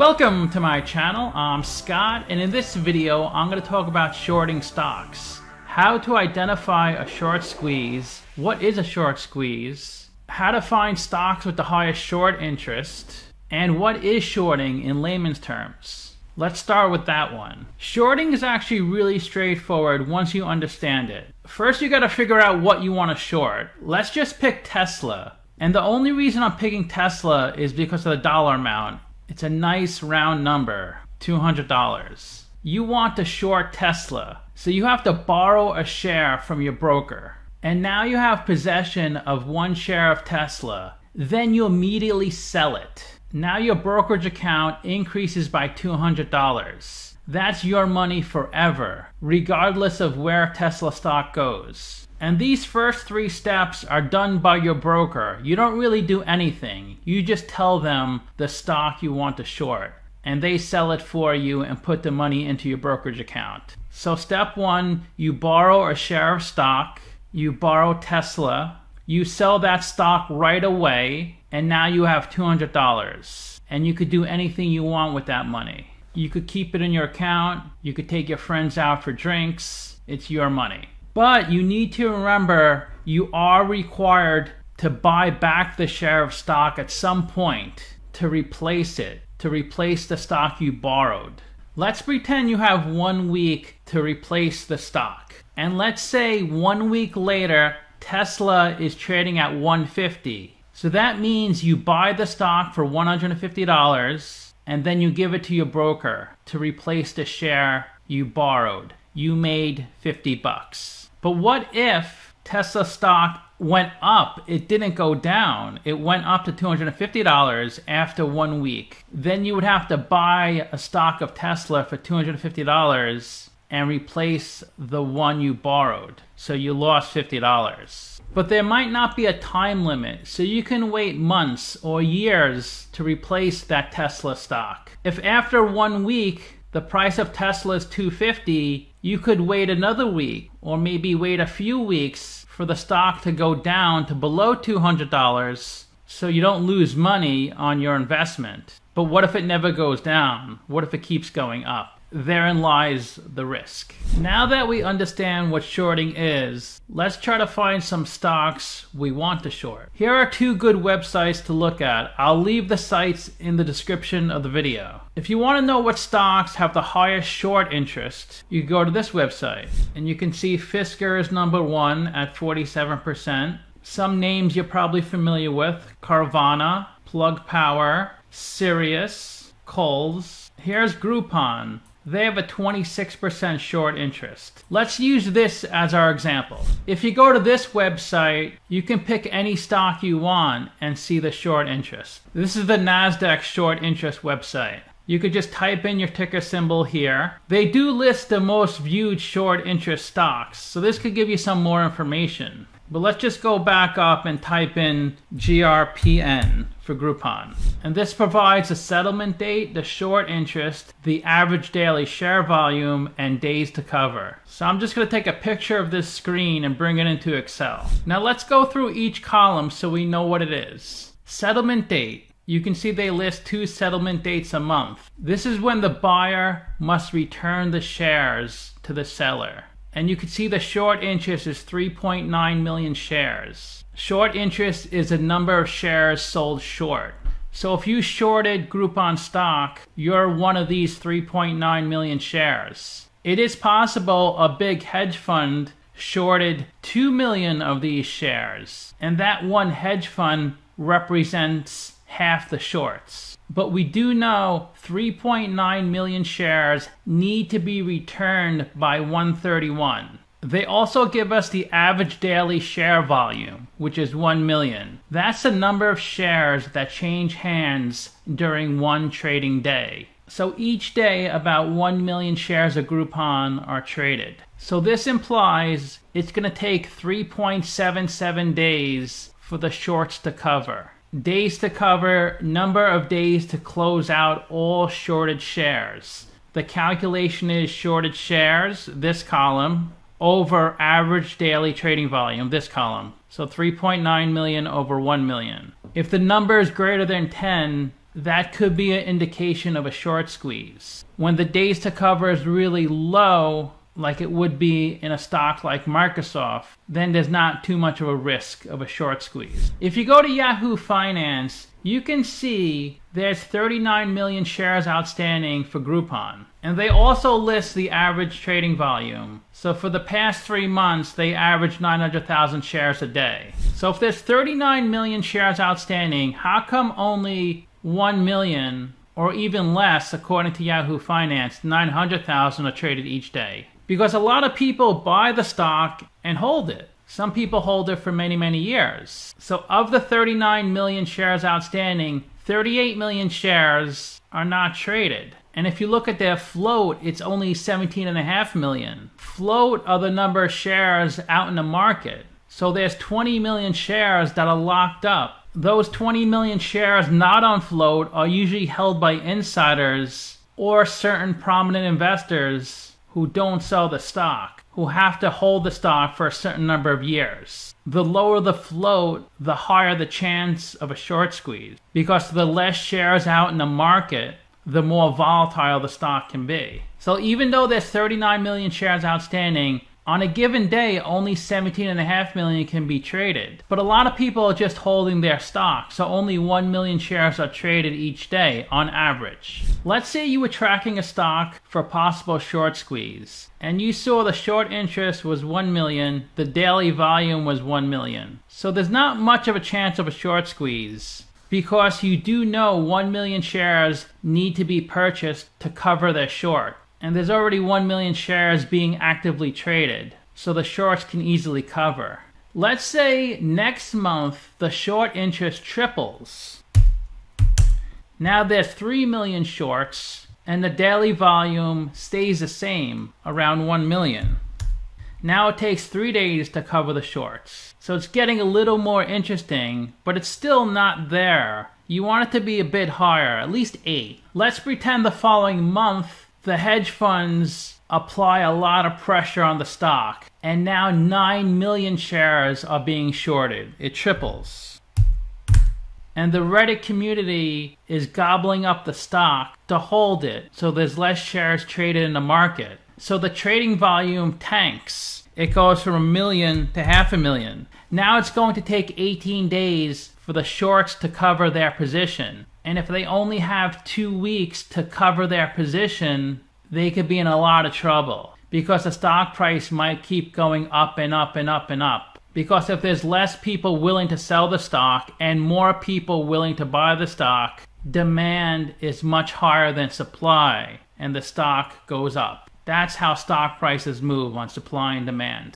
Welcome to my channel, I'm Scott, and in this video I'm going to talk about shorting stocks. How to identify a short squeeze, what is a short squeeze, how to find stocks with the highest short interest, and what is shorting in layman's terms. Let's start with that one. Shorting is actually really straightforward once you understand it. First you got to figure out what you want to short. Let's just pick Tesla. And the only reason I'm picking Tesla is because of the dollar amount. It's a nice round number $200. You want to short Tesla, so you have to borrow a share from your broker. And now you have possession of one share of Tesla. Then you immediately sell it. Now your brokerage account increases by $200. That's your money forever, regardless of where Tesla stock goes. And these first three steps are done by your broker. You don't really do anything. You just tell them the stock you want to short. And they sell it for you and put the money into your brokerage account. So, step one, you borrow a share of stock, you borrow Tesla, you sell that stock right away, and now you have $200. And you could do anything you want with that money. You could keep it in your account, you could take your friends out for drinks. It's your money. But you need to remember you are required to buy back the share of stock at some point to replace it, to replace the stock you borrowed. Let's pretend you have one week to replace the stock. And let's say one week later, Tesla is trading at 150. So that means you buy the stock for $150 and then you give it to your broker to replace the share you borrowed. You made 50 bucks. But what if Tesla stock went up? It didn't go down. It went up to $250 after one week. Then you would have to buy a stock of Tesla for $250 and replace the one you borrowed. So you lost $50. But there might not be a time limit, so you can wait months or years to replace that Tesla stock. If after one week the price of Tesla is 250, you could wait another week or maybe wait a few weeks for the stock to go down to below $200 so you don't lose money on your investment. But what if it never goes down? What if it keeps going up? Therein lies the risk. Now that we understand what shorting is, let's try to find some stocks we want to short. Here are two good websites to look at. I'll leave the sites in the description of the video. If you want to know what stocks have the highest short interest, you go to this website and you can see Fisker is number one at 47%. Some names you're probably familiar with Carvana, Plug Power, Sirius, Kohl's. Here's Groupon, they have a 26% short interest. Let's use this as our example. If you go to this website, you can pick any stock you want and see the short interest. This is the NASDAQ short interest website. You could just type in your ticker symbol here. They do list the most viewed short interest stocks, so this could give you some more information. But let's just go back up and type in GRPN for Groupon. And this provides a settlement date, the short interest, the average daily share volume, and days to cover. So I'm just going to take a picture of this screen and bring it into Excel. Now let's go through each column so we know what it is. Settlement date. You can see they list two settlement dates a month. This is when the buyer must return the shares to the seller. And you can see the short interest is 3.9 million shares. Short interest is the number of shares sold short. So if you shorted Groupon stock, you're one of these 3.9 million shares. It is possible a big hedge fund shorted 2 million of these shares, and that one hedge fund represents half the shorts. But we do know 3.9 million shares need to be returned by 131. They also give us the average daily share volume, which is 1 million. That's the number of shares that change hands during one trading day. So each day, about 1 million shares of Groupon are traded. So this implies it's going to take 3.77 days for the shorts to cover days to cover, number of days to close out all shorted shares. The calculation is shorted shares, this column, over average daily trading volume, this column. So 3.9 million over 1 million. If the number is greater than 10, that could be an indication of a short squeeze. When the days to cover is really low, like it would be in a stock like Microsoft, then there's not too much of a risk of a short squeeze. If you go to Yahoo Finance, you can see there's 39 million shares outstanding for Groupon. And they also list the average trading volume. So for the past three months, they averaged 900,000 shares a day. So if there's 39 million shares outstanding, how come only 1 million or even less, according to Yahoo Finance, 900,000 are traded each day? Because a lot of people buy the stock and hold it. Some people hold it for many, many years. So, of the 39 million shares outstanding, 38 million shares are not traded. And if you look at their float, it's only 17.5 million. Float are the number of shares out in the market. So there's 20 million shares that are locked up. Those 20 million shares not on float are usually held by insiders or certain prominent investors who don't sell the stock who have to hold the stock for a certain number of years. The lower the float, the higher the chance of a short squeeze. Because the less shares out in the market, the more volatile the stock can be. So even though there's 39 million shares outstanding, on a given day, only 17.5 million can be traded. But a lot of people are just holding their stock, so only 1 million shares are traded each day on average. Let's say you were tracking a stock for a possible short squeeze, and you saw the short interest was 1 million, the daily volume was 1 million. So there's not much of a chance of a short squeeze because you do know 1 million shares need to be purchased to cover their short and there's already 1 million shares being actively traded, so the shorts can easily cover. Let's say next month the short interest triples. Now there's 3 million shorts, and the daily volume stays the same, around 1 million. Now it takes 3 days to cover the shorts. So it's getting a little more interesting, but it's still not there. You want it to be a bit higher, at least 8. Let's pretend the following month the hedge funds apply a lot of pressure on the stock, and now 9 million shares are being shorted. It triples. And the Reddit community is gobbling up the stock to hold it so there's less shares traded in the market. So the trading volume tanks. It goes from a million to half a million. Now it's going to take 18 days for the shorts to cover their position. And if they only have two weeks to cover their position, they could be in a lot of trouble because the stock price might keep going up and up and up and up. Because if there's less people willing to sell the stock and more people willing to buy the stock, demand is much higher than supply and the stock goes up. That's how stock prices move on supply and demand.